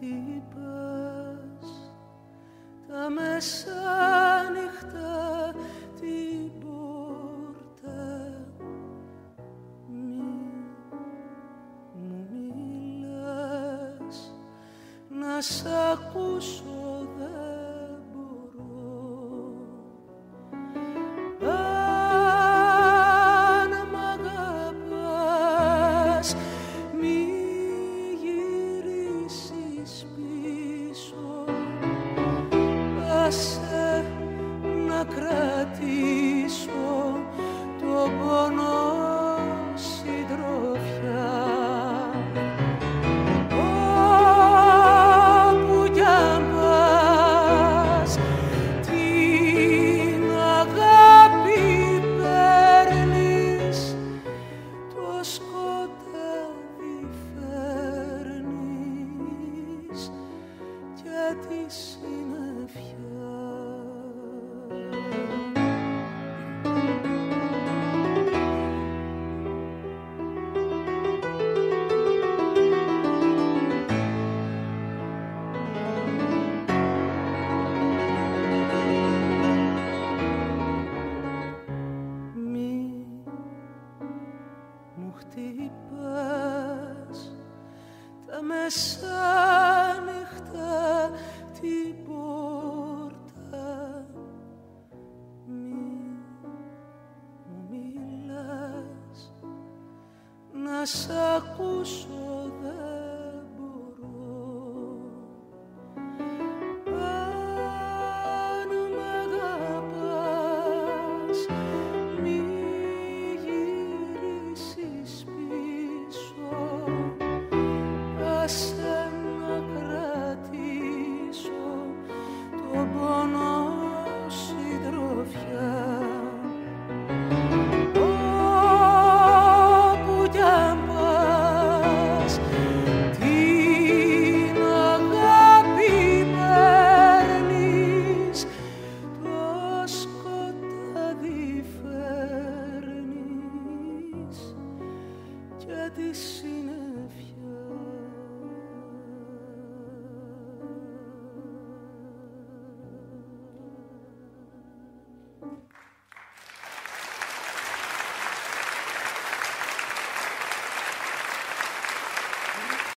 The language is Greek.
χτύπας τα μέσα να σ' ακούσω δεν μπορώ. Αν αγαπάς μη γυρίσεις πίσω. και της. Μη μου χτύπησε μέσα νυχτά την πόρτα. Μη μου μιλάς. Να σ' ακούσω δε.